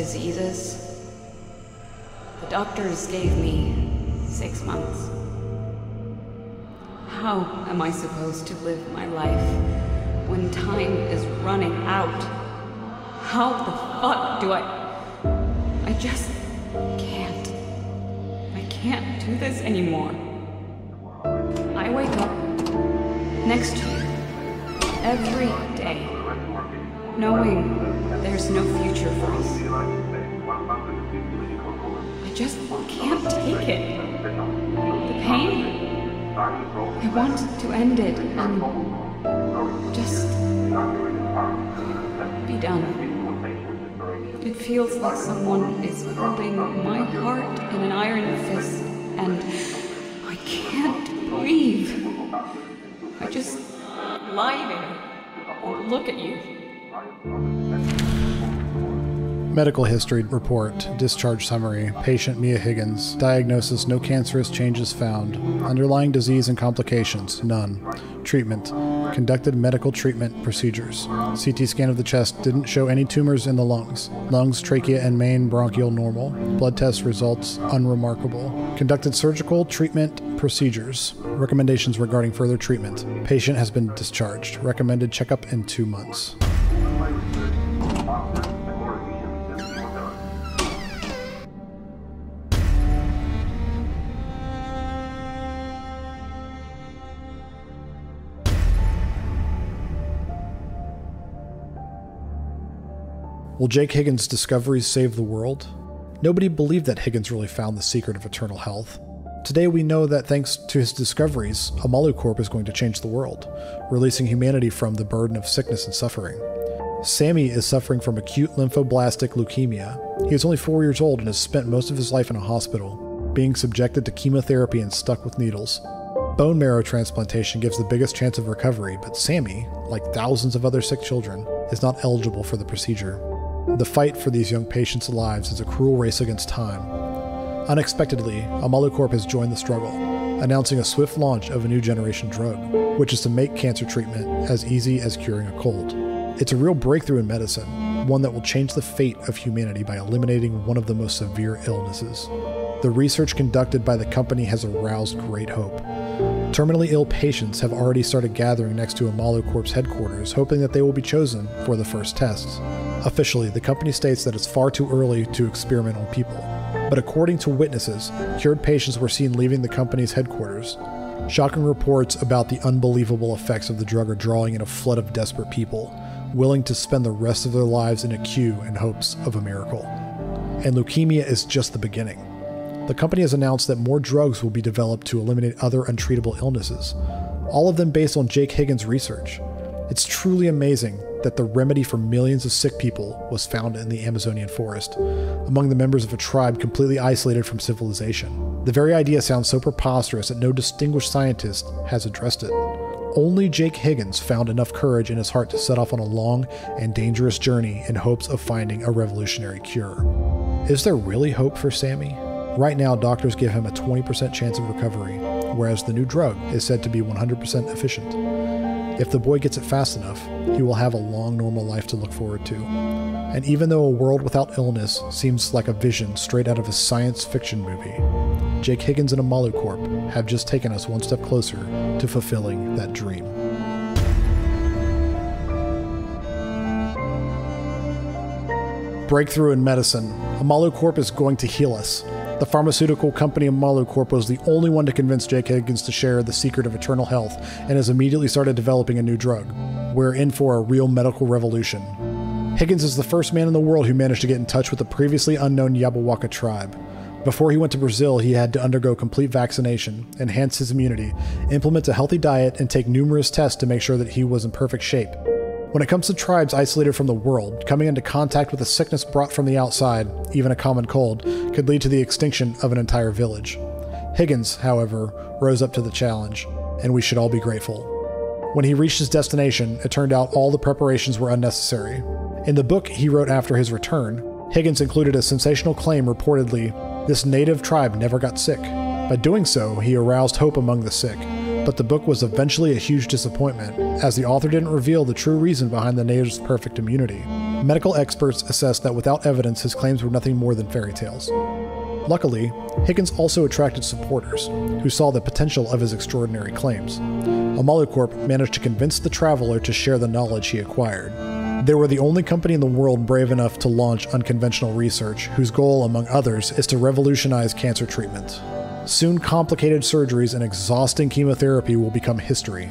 about this disease is? The doctors gave me six months. How am I supposed to live my life when time is running out? How the fuck do I. I just can't. I can't do this anymore. I wake up next to you every day, knowing there's no future for us. I just can't take it. The pain. I want to end it and just be done. It feels like someone is holding my heart in an iron fist, and I can't breathe. I just lie there and look at you. Medical history report, discharge summary, patient Mia Higgins, diagnosis no cancerous changes found, underlying disease and complications, none. Treatment, conducted medical treatment procedures. CT scan of the chest didn't show any tumors in the lungs. Lungs, trachea, and main bronchial normal. Blood test results unremarkable. Conducted surgical treatment procedures. Recommendations regarding further treatment. Patient has been discharged. Recommended checkup in two months. Will Jake Higgins' discoveries save the world? Nobody believed that Higgins really found the secret of eternal health. Today we know that thanks to his discoveries, Amalu Corp is going to change the world, releasing humanity from the burden of sickness and suffering. Sammy is suffering from acute lymphoblastic leukemia. He is only four years old and has spent most of his life in a hospital, being subjected to chemotherapy and stuck with needles. Bone marrow transplantation gives the biggest chance of recovery, but Sammy, like thousands of other sick children, is not eligible for the procedure. The fight for these young patients' lives is a cruel race against time. Unexpectedly, Amalu Corp has joined the struggle, announcing a swift launch of a new generation drug, which is to make cancer treatment as easy as curing a cold. It's a real breakthrough in medicine, one that will change the fate of humanity by eliminating one of the most severe illnesses. The research conducted by the company has aroused great hope. Terminally ill patients have already started gathering next to Amalu Corp's headquarters, hoping that they will be chosen for the first tests. Officially, the company states that it's far too early to experiment on people. But according to witnesses, cured patients were seen leaving the company's headquarters. Shocking reports about the unbelievable effects of the drug are drawing in a flood of desperate people, willing to spend the rest of their lives in a queue in hopes of a miracle. And leukemia is just the beginning. The company has announced that more drugs will be developed to eliminate other untreatable illnesses, all of them based on Jake Higgins' research. It's truly amazing that the remedy for millions of sick people was found in the Amazonian forest, among the members of a tribe completely isolated from civilization. The very idea sounds so preposterous that no distinguished scientist has addressed it. Only Jake Higgins found enough courage in his heart to set off on a long and dangerous journey in hopes of finding a revolutionary cure. Is there really hope for Sammy? Right now, doctors give him a 20% chance of recovery, whereas the new drug is said to be 100% efficient. If the boy gets it fast enough, he will have a long, normal life to look forward to. And even though a world without illness seems like a vision straight out of a science fiction movie, Jake Higgins and Amalu Corp have just taken us one step closer to fulfilling that dream. breakthrough in medicine. Amalu Corp is going to heal us. The pharmaceutical company Amalu Corp was the only one to convince Jake Higgins to share the secret of eternal health and has immediately started developing a new drug. We're in for a real medical revolution. Higgins is the first man in the world who managed to get in touch with the previously unknown Yabahuaca tribe. Before he went to Brazil, he had to undergo complete vaccination, enhance his immunity, implement a healthy diet, and take numerous tests to make sure that he was in perfect shape. When it comes to tribes isolated from the world, coming into contact with a sickness brought from the outside, even a common cold, could lead to the extinction of an entire village. Higgins, however, rose up to the challenge, and we should all be grateful. When he reached his destination, it turned out all the preparations were unnecessary. In the book he wrote after his return, Higgins included a sensational claim reportedly this native tribe never got sick. By doing so, he aroused hope among the sick, but the book was eventually a huge disappointment, as the author didn't reveal the true reason behind the native's perfect immunity. Medical experts assessed that without evidence, his claims were nothing more than fairy tales. Luckily, Higgins also attracted supporters, who saw the potential of his extraordinary claims. Amalucorp managed to convince the traveler to share the knowledge he acquired. They were the only company in the world brave enough to launch unconventional research, whose goal, among others, is to revolutionize cancer treatment. Soon, complicated surgeries and exhausting chemotherapy will become history.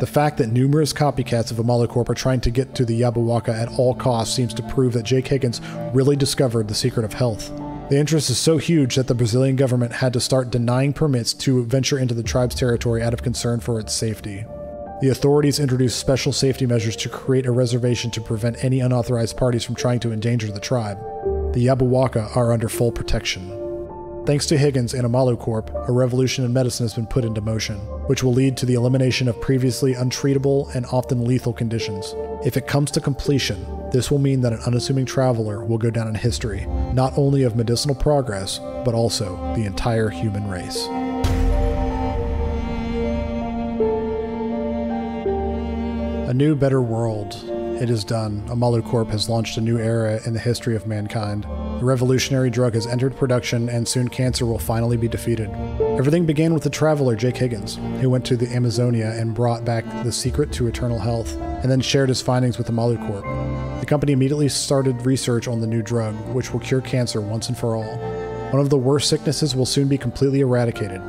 The fact that numerous copycats of Amalucorp are trying to get to the Yabahuaca at all costs seems to prove that Jake Higgins really discovered the secret of health. The interest is so huge that the Brazilian government had to start denying permits to venture into the tribe's territory out of concern for its safety. The authorities introduced special safety measures to create a reservation to prevent any unauthorized parties from trying to endanger the tribe. The Yabahuaca are under full protection. Thanks to Higgins and Amalu Corp, a revolution in medicine has been put into motion, which will lead to the elimination of previously untreatable and often lethal conditions. If it comes to completion, this will mean that an unassuming traveler will go down in history, not only of medicinal progress, but also the entire human race. A new, better world. It is done. Amalu Corp has launched a new era in the history of mankind. The revolutionary drug has entered production, and soon cancer will finally be defeated. Everything began with the traveler Jake Higgins, who went to the Amazonia and brought back the secret to eternal health, and then shared his findings with the Malu Corp. The company immediately started research on the new drug, which will cure cancer once and for all. One of the worst sicknesses will soon be completely eradicated,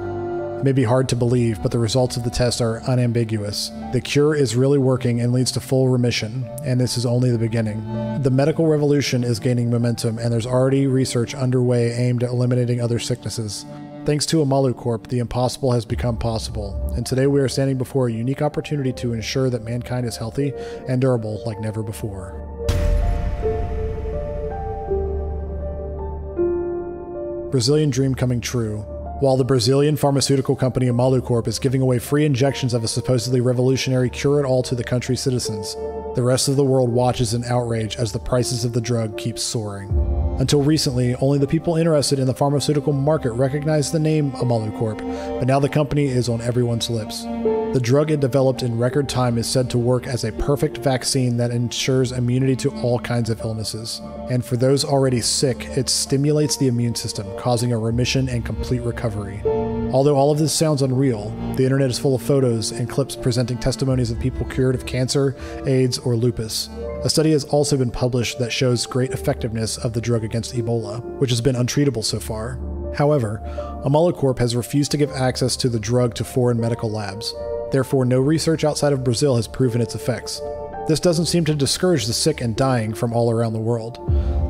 may be hard to believe, but the results of the test are unambiguous. The cure is really working and leads to full remission, and this is only the beginning. The medical revolution is gaining momentum, and there's already research underway aimed at eliminating other sicknesses. Thanks to Amalu Corp, the impossible has become possible, and today we are standing before a unique opportunity to ensure that mankind is healthy and durable like never before. Brazilian dream coming true. While the Brazilian pharmaceutical company Amalucorp is giving away free injections of a supposedly revolutionary cure-it-all to the country's citizens, the rest of the world watches in outrage as the prices of the drug keep soaring. Until recently, only the people interested in the pharmaceutical market recognized the name Amalucorp, but now the company is on everyone's lips. The drug it developed in record time is said to work as a perfect vaccine that ensures immunity to all kinds of illnesses. And for those already sick, it stimulates the immune system, causing a remission and complete recovery. Although all of this sounds unreal, the internet is full of photos and clips presenting testimonies of people cured of cancer, AIDS, or lupus. A study has also been published that shows great effectiveness of the drug against Ebola, which has been untreatable so far. However, Amalucorp has refused to give access to the drug to foreign medical labs. Therefore, no research outside of Brazil has proven its effects. This doesn't seem to discourage the sick and dying from all around the world.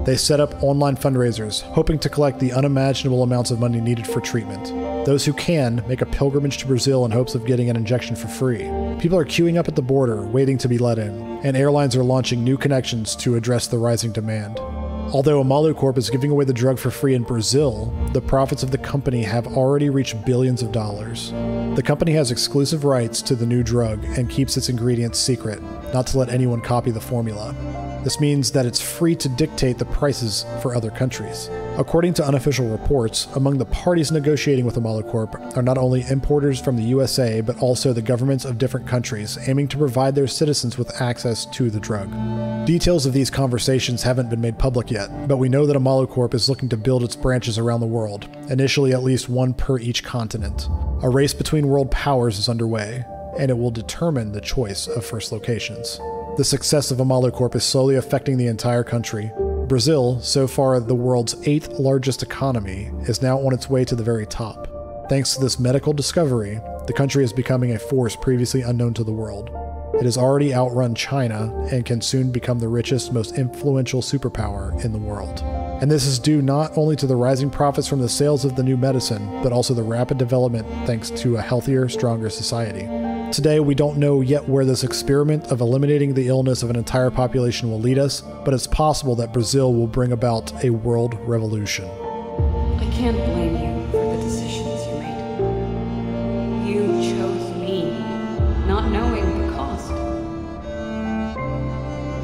They set up online fundraisers, hoping to collect the unimaginable amounts of money needed for treatment. Those who can make a pilgrimage to Brazil in hopes of getting an injection for free. People are queuing up at the border, waiting to be let in, and airlines are launching new connections to address the rising demand. Although Amalu Corp is giving away the drug for free in Brazil, the profits of the company have already reached billions of dollars. The company has exclusive rights to the new drug and keeps its ingredients secret, not to let anyone copy the formula. This means that it's free to dictate the prices for other countries. According to unofficial reports, among the parties negotiating with Amalucorp are not only importers from the USA, but also the governments of different countries, aiming to provide their citizens with access to the drug. Details of these conversations haven't been made public yet, but we know that Amalucorp is looking to build its branches around the world, initially at least one per each continent. A race between world powers is underway, and it will determine the choice of first locations. The success of Amalu Corp is slowly affecting the entire country. Brazil, so far the world's eighth largest economy, is now on its way to the very top. Thanks to this medical discovery, the country is becoming a force previously unknown to the world. It has already outrun China and can soon become the richest, most influential superpower in the world. And this is due not only to the rising profits from the sales of the new medicine, but also the rapid development thanks to a healthier, stronger society. Today, we don't know yet where this experiment of eliminating the illness of an entire population will lead us, but it's possible that Brazil will bring about a world revolution. I can't blame you for the decisions you made. You chose me, not knowing the cost.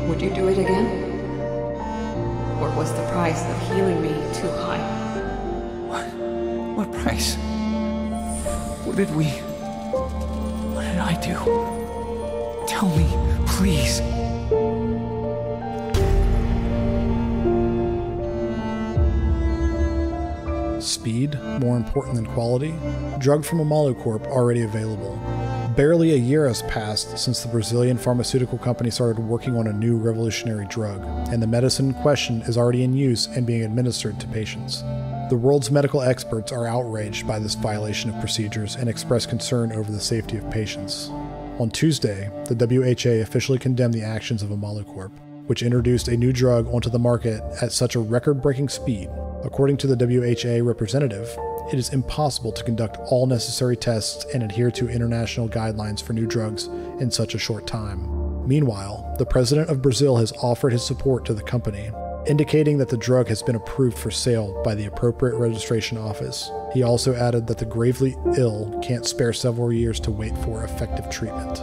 Would you do it again? Or was the price of healing me too high? What? What price? What did we. I do? Tell me, please. Speed, more important than quality? Drug from Corp already available. Barely a year has passed since the Brazilian pharmaceutical company started working on a new revolutionary drug, and the medicine in question is already in use and being administered to patients. The world's medical experts are outraged by this violation of procedures and express concern over the safety of patients. On Tuesday, the WHA officially condemned the actions of Corp, which introduced a new drug onto the market at such a record breaking speed According to the WHA representative, it is impossible to conduct all necessary tests and adhere to international guidelines for new drugs in such a short time. Meanwhile, the president of Brazil has offered his support to the company, indicating that the drug has been approved for sale by the appropriate registration office. He also added that the gravely ill can't spare several years to wait for effective treatment.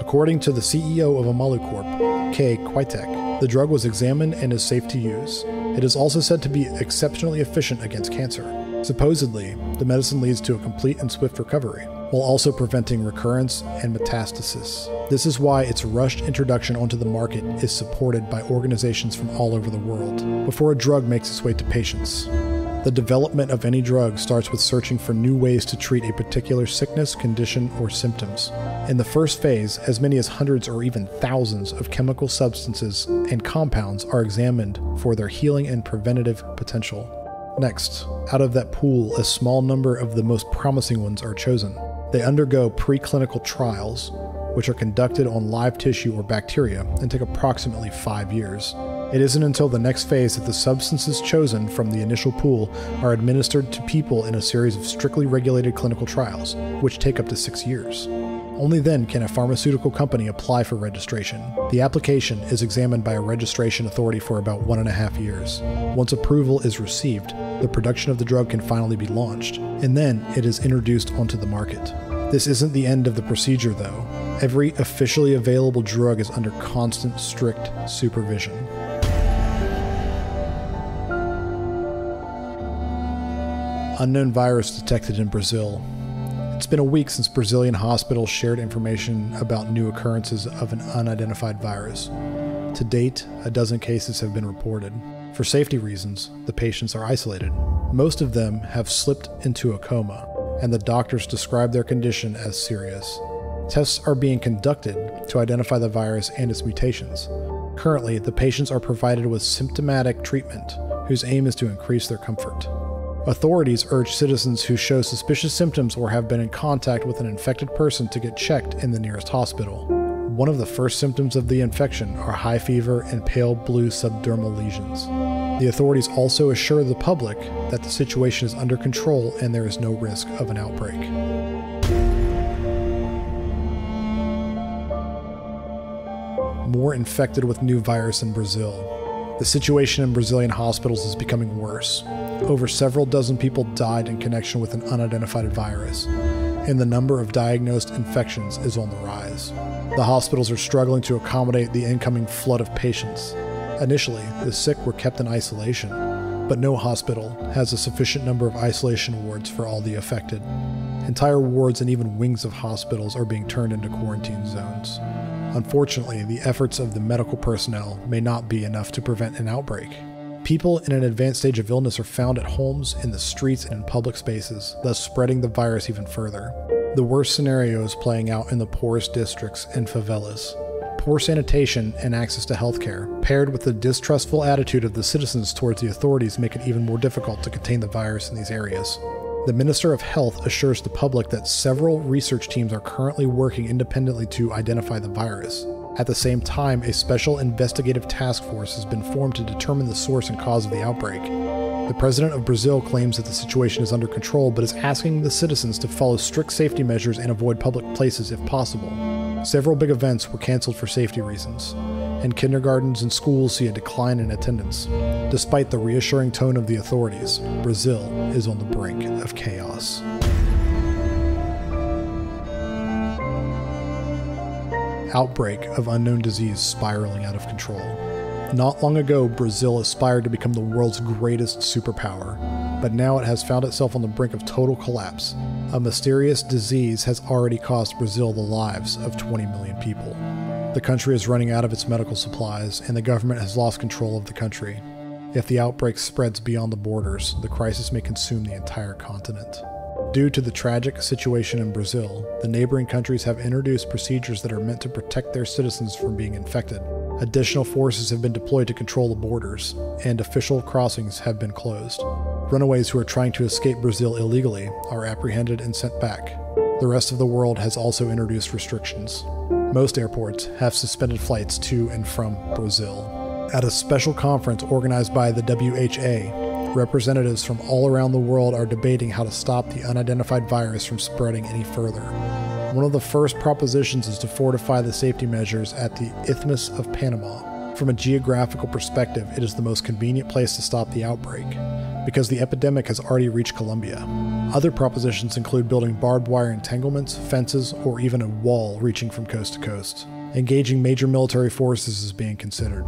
According to the CEO of Amalucorp, K. Kwiatek, the drug was examined and is safe to use. It is also said to be exceptionally efficient against cancer. Supposedly, the medicine leads to a complete and swift recovery, while also preventing recurrence and metastasis. This is why its rushed introduction onto the market is supported by organizations from all over the world before a drug makes its way to patients. The development of any drug starts with searching for new ways to treat a particular sickness, condition, or symptoms. In the first phase, as many as hundreds or even thousands of chemical substances and compounds are examined for their healing and preventative potential. Next, out of that pool, a small number of the most promising ones are chosen. They undergo preclinical trials, which are conducted on live tissue or bacteria and take approximately five years. It isn't until the next phase that the substances chosen from the initial pool are administered to people in a series of strictly regulated clinical trials, which take up to six years. Only then can a pharmaceutical company apply for registration. The application is examined by a registration authority for about one and a half years. Once approval is received, the production of the drug can finally be launched, and then it is introduced onto the market. This isn't the end of the procedure, though. Every officially available drug is under constant, strict supervision. unknown virus detected in Brazil. It's been a week since Brazilian hospitals shared information about new occurrences of an unidentified virus. To date, a dozen cases have been reported. For safety reasons, the patients are isolated. Most of them have slipped into a coma, and the doctors describe their condition as serious. Tests are being conducted to identify the virus and its mutations. Currently, the patients are provided with symptomatic treatment, whose aim is to increase their comfort. Authorities urge citizens who show suspicious symptoms or have been in contact with an infected person to get checked in the nearest hospital. One of the first symptoms of the infection are high fever and pale blue subdermal lesions. The authorities also assure the public that the situation is under control and there is no risk of an outbreak. More infected with new virus in Brazil. The situation in Brazilian hospitals is becoming worse. Over several dozen people died in connection with an unidentified virus, and the number of diagnosed infections is on the rise. The hospitals are struggling to accommodate the incoming flood of patients. Initially, the sick were kept in isolation, but no hospital has a sufficient number of isolation wards for all the affected. Entire wards and even wings of hospitals are being turned into quarantine zones. Unfortunately, the efforts of the medical personnel may not be enough to prevent an outbreak. People in an advanced stage of illness are found at homes, in the streets, and in public spaces, thus spreading the virus even further. The worst scenario is playing out in the poorest districts and favelas. Poor sanitation and access to healthcare, paired with the distrustful attitude of the citizens towards the authorities, make it even more difficult to contain the virus in these areas. The Minister of Health assures the public that several research teams are currently working independently to identify the virus. At the same time, a special investigative task force has been formed to determine the source and cause of the outbreak. The president of Brazil claims that the situation is under control, but is asking the citizens to follow strict safety measures and avoid public places if possible. Several big events were canceled for safety reasons, and kindergartens and schools see a decline in attendance. Despite the reassuring tone of the authorities, Brazil is on the brink of chaos. Outbreak of unknown disease spiraling out of control. Not long ago, Brazil aspired to become the world's greatest superpower, but now it has found itself on the brink of total collapse. A mysterious disease has already cost Brazil the lives of 20 million people. The country is running out of its medical supplies, and the government has lost control of the country. If the outbreak spreads beyond the borders, the crisis may consume the entire continent. Due to the tragic situation in Brazil, the neighboring countries have introduced procedures that are meant to protect their citizens from being infected. Additional forces have been deployed to control the borders, and official crossings have been closed. Runaways who are trying to escape Brazil illegally are apprehended and sent back. The rest of the world has also introduced restrictions. Most airports have suspended flights to and from Brazil. At a special conference organized by the WHA, representatives from all around the world are debating how to stop the unidentified virus from spreading any further. One of the first propositions is to fortify the safety measures at the Isthmus of Panama. From a geographical perspective, it is the most convenient place to stop the outbreak, because the epidemic has already reached Colombia. Other propositions include building barbed wire entanglements, fences, or even a wall reaching from coast to coast. Engaging major military forces is being considered.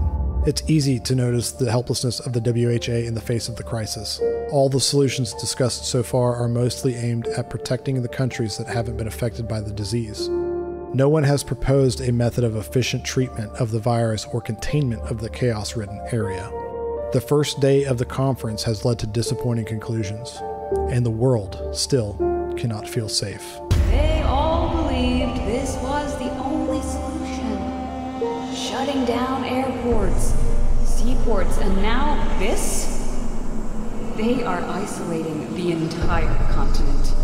It's easy to notice the helplessness of the WHA in the face of the crisis. All the solutions discussed so far are mostly aimed at protecting the countries that haven't been affected by the disease. No one has proposed a method of efficient treatment of the virus or containment of the chaos ridden area. The first day of the conference has led to disappointing conclusions, and the world still cannot feel safe. They all believed this was the only solution. Shutting down airports, seaports, and now this? They are isolating the entire continent.